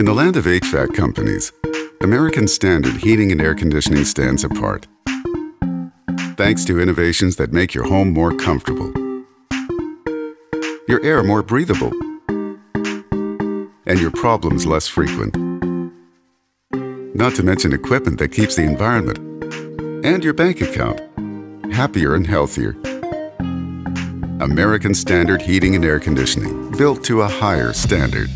In the land of HVAC companies, American Standard Heating and Air Conditioning stands apart. Thanks to innovations that make your home more comfortable, your air more breathable, and your problems less frequent. Not to mention equipment that keeps the environment and your bank account happier and healthier. American Standard Heating and Air Conditioning, built to a higher standard.